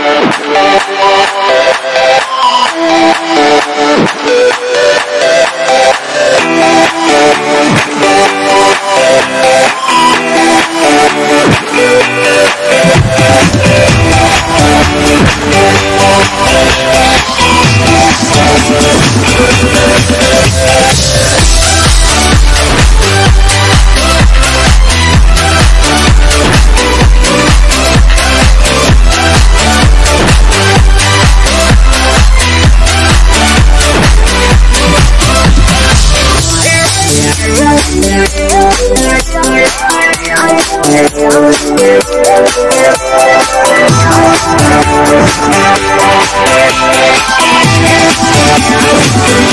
Thank We'll be.